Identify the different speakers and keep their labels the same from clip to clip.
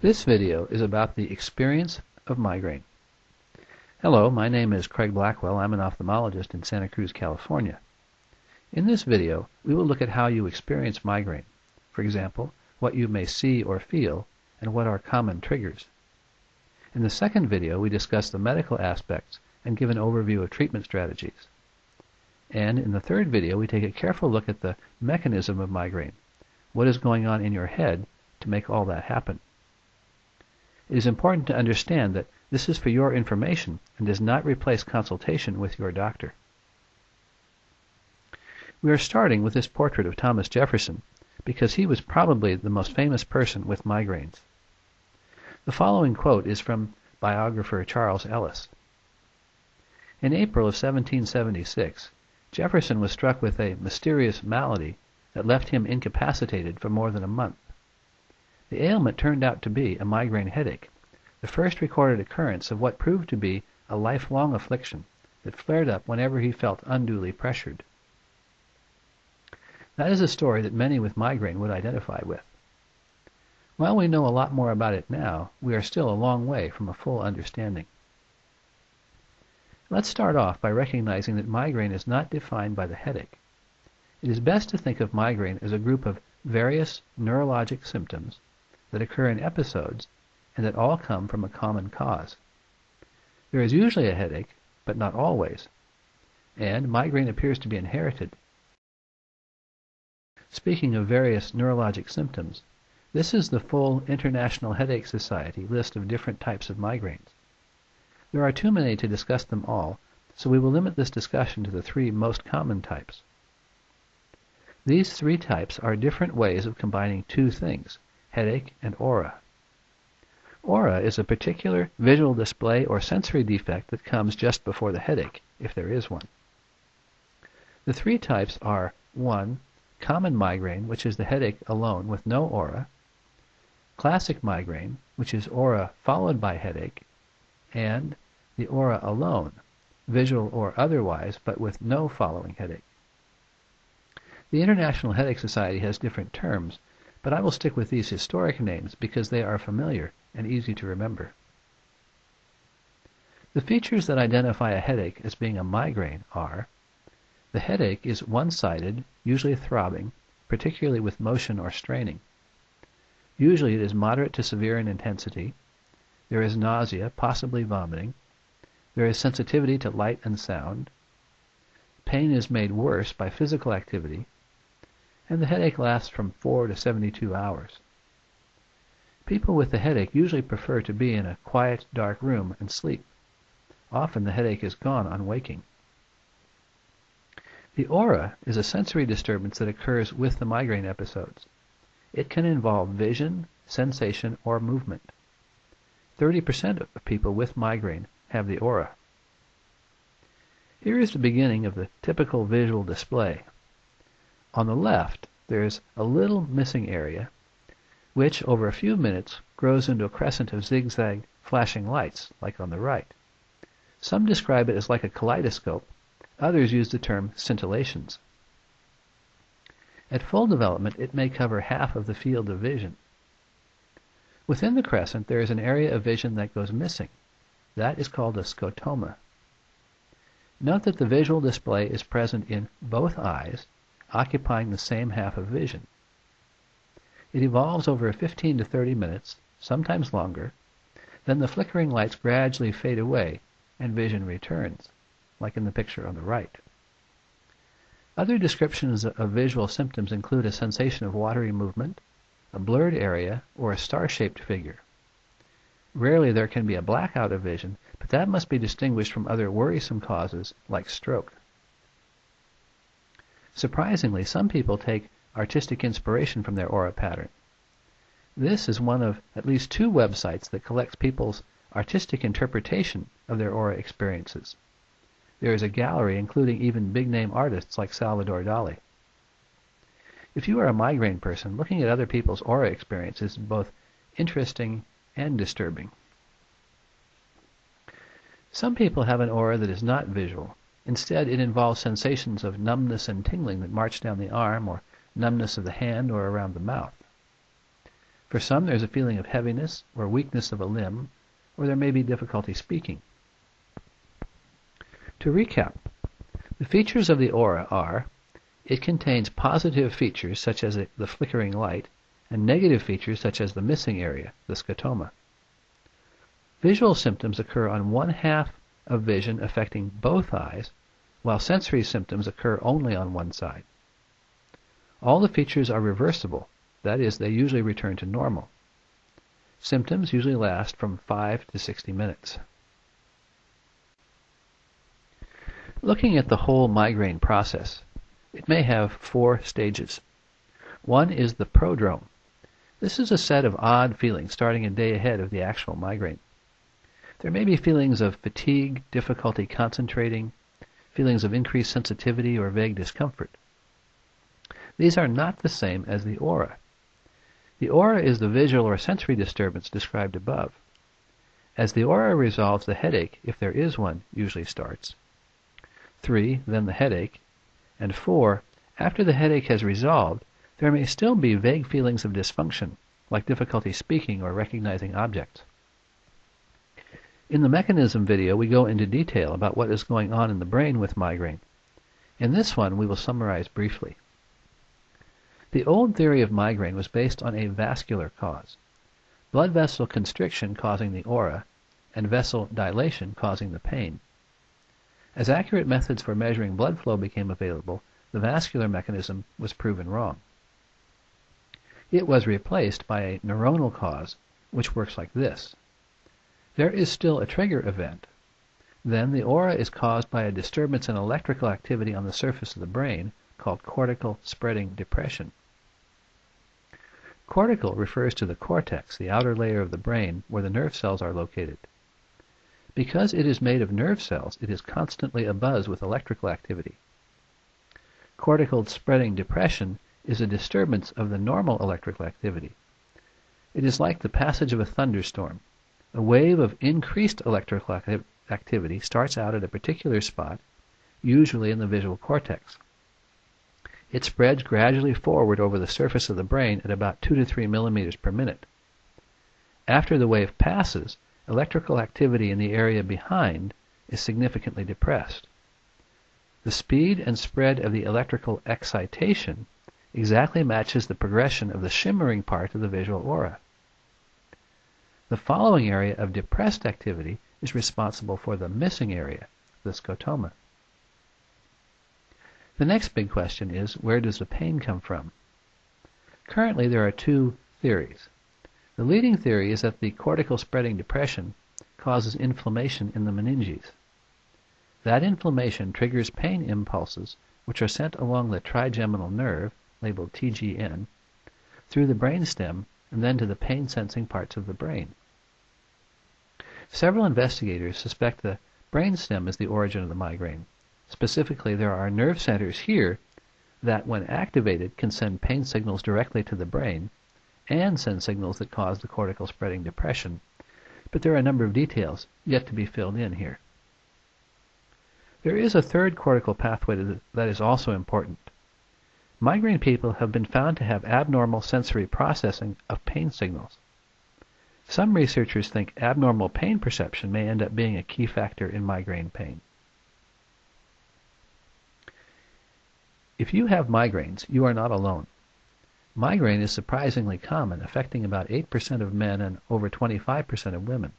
Speaker 1: This video is about the experience of migraine. Hello, my name is Craig Blackwell. I'm an ophthalmologist in Santa Cruz, California. In this video, we will look at how you experience migraine. For example, what you may see or feel, and what are common triggers. In the second video, we discuss the medical aspects and give an overview of treatment strategies. And in the third video, we take a careful look at the mechanism of migraine. What is going on in your head to make all that happen? It is important to understand that this is for your information and does not replace consultation with your doctor. We are starting with this portrait of Thomas Jefferson because he was probably the most famous person with migraines. The following quote is from biographer Charles Ellis. In April of 1776, Jefferson was struck with a mysterious malady that left him incapacitated for more than a month. The ailment turned out to be a migraine headache, the first recorded occurrence of what proved to be a lifelong affliction that flared up whenever he felt unduly pressured. That is a story that many with migraine would identify with. While we know a lot more about it now, we are still a long way from a full understanding. Let's start off by recognizing that migraine is not defined by the headache. It is best to think of migraine as a group of various neurologic symptoms that occur in episodes and that all come from a common cause. There is usually a headache, but not always, and migraine appears to be inherited. Speaking of various neurologic symptoms, this is the full International Headache Society list of different types of migraines. There are too many to discuss them all, so we will limit this discussion to the three most common types. These three types are different ways of combining two things, headache, and aura. Aura is a particular visual display or sensory defect that comes just before the headache, if there is one. The three types are 1. Common migraine, which is the headache alone with no aura. Classic migraine, which is aura followed by headache. And the aura alone, visual or otherwise, but with no following headache. The International Headache Society has different terms, but I will stick with these historic names because they are familiar and easy to remember. The features that identify a headache as being a migraine are the headache is one-sided, usually throbbing, particularly with motion or straining. Usually it is moderate to severe in intensity. There is nausea, possibly vomiting. There is sensitivity to light and sound. Pain is made worse by physical activity and the headache lasts from 4 to 72 hours. People with the headache usually prefer to be in a quiet, dark room and sleep. Often the headache is gone on waking. The aura is a sensory disturbance that occurs with the migraine episodes. It can involve vision, sensation, or movement. 30% of people with migraine have the aura. Here is the beginning of the typical visual display. On the left there is a little missing area, which over a few minutes grows into a crescent of zigzag flashing lights, like on the right. Some describe it as like a kaleidoscope, others use the term scintillations. At full development it may cover half of the field of vision. Within the crescent there is an area of vision that goes missing. That is called a scotoma. Note that the visual display is present in both eyes occupying the same half of vision. It evolves over 15 to 30 minutes, sometimes longer, then the flickering lights gradually fade away and vision returns, like in the picture on the right. Other descriptions of visual symptoms include a sensation of watery movement, a blurred area, or a star-shaped figure. Rarely there can be a blackout of vision, but that must be distinguished from other worrisome causes like stroke. Surprisingly, some people take artistic inspiration from their aura pattern. This is one of at least two websites that collects people's artistic interpretation of their aura experiences. There is a gallery including even big-name artists like Salvador Dali. If you are a migraine person, looking at other people's aura experiences is both interesting and disturbing. Some people have an aura that is not visual, Instead, it involves sensations of numbness and tingling that march down the arm, or numbness of the hand, or around the mouth. For some there's a feeling of heaviness or weakness of a limb, or there may be difficulty speaking. To recap, the features of the aura are it contains positive features such as the flickering light and negative features such as the missing area, the scotoma. Visual symptoms occur on one half of vision affecting both eyes, while sensory symptoms occur only on one side. All the features are reversible, that is, they usually return to normal. Symptoms usually last from 5 to 60 minutes. Looking at the whole migraine process, it may have four stages. One is the prodrome. This is a set of odd feelings starting a day ahead of the actual migraine. There may be feelings of fatigue, difficulty concentrating, feelings of increased sensitivity or vague discomfort. These are not the same as the aura. The aura is the visual or sensory disturbance described above. As the aura resolves, the headache, if there is one, usually starts. 3. Then the headache. And 4. After the headache has resolved, there may still be vague feelings of dysfunction, like difficulty speaking or recognizing objects. In the mechanism video, we go into detail about what is going on in the brain with migraine. In this one, we will summarize briefly. The old theory of migraine was based on a vascular cause. Blood vessel constriction causing the aura, and vessel dilation causing the pain. As accurate methods for measuring blood flow became available, the vascular mechanism was proven wrong. It was replaced by a neuronal cause, which works like this. There is still a trigger event. Then the aura is caused by a disturbance in electrical activity on the surface of the brain called cortical spreading depression. Cortical refers to the cortex, the outer layer of the brain where the nerve cells are located. Because it is made of nerve cells, it is constantly abuzz with electrical activity. Cortical spreading depression is a disturbance of the normal electrical activity. It is like the passage of a thunderstorm. A wave of increased electrical activity starts out at a particular spot, usually in the visual cortex. It spreads gradually forward over the surface of the brain at about 2 to 3 millimeters per minute. After the wave passes, electrical activity in the area behind is significantly depressed. The speed and spread of the electrical excitation exactly matches the progression of the shimmering part of the visual aura. The following area of depressed activity is responsible for the missing area, the scotoma. The next big question is, where does the pain come from? Currently there are two theories. The leading theory is that the cortical spreading depression causes inflammation in the meninges. That inflammation triggers pain impulses which are sent along the trigeminal nerve, labeled TGN, through the brainstem and then to the pain-sensing parts of the brain. Several investigators suspect the brainstem is the origin of the migraine. Specifically, there are nerve centers here that, when activated, can send pain signals directly to the brain and send signals that cause the cortical spreading depression, but there are a number of details yet to be filled in here. There is a third cortical pathway that is also important. Migraine people have been found to have abnormal sensory processing of pain signals. Some researchers think abnormal pain perception may end up being a key factor in migraine pain. If you have migraines, you are not alone. Migraine is surprisingly common, affecting about 8% of men and over 25% of women.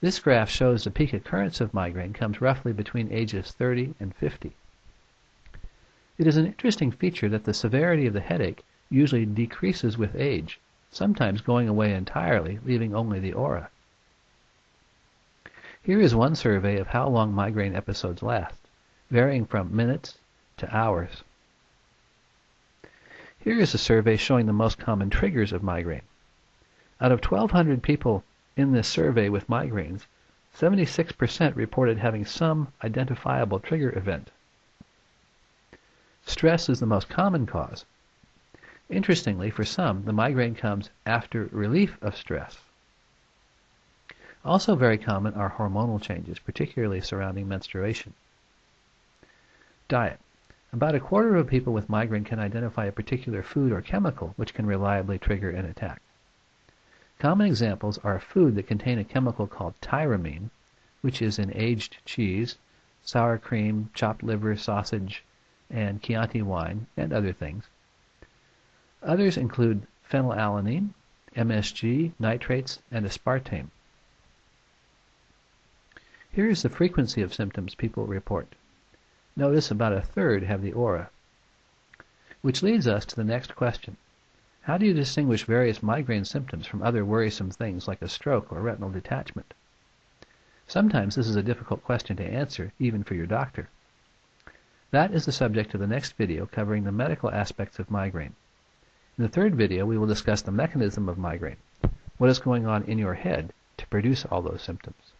Speaker 1: This graph shows the peak occurrence of migraine comes roughly between ages 30 and 50. It is an interesting feature that the severity of the headache usually decreases with age, sometimes going away entirely, leaving only the aura. Here is one survey of how long migraine episodes last, varying from minutes to hours. Here is a survey showing the most common triggers of migraine. Out of 1,200 people in this survey with migraines, 76% reported having some identifiable trigger event. Stress is the most common cause. Interestingly, for some, the migraine comes after relief of stress. Also very common are hormonal changes, particularly surrounding menstruation. Diet. About a quarter of people with migraine can identify a particular food or chemical which can reliably trigger an attack. Common examples are food that contain a chemical called tyramine, which is in aged cheese, sour cream, chopped liver, sausage, and Chianti wine, and other things. Others include phenylalanine, MSG, nitrates, and aspartame. Here is the frequency of symptoms people report. Notice about a third have the aura. Which leads us to the next question. How do you distinguish various migraine symptoms from other worrisome things like a stroke or retinal detachment? Sometimes this is a difficult question to answer, even for your doctor. That is the subject of the next video covering the medical aspects of migraine. In the third video, we will discuss the mechanism of migraine, what is going on in your head to produce all those symptoms.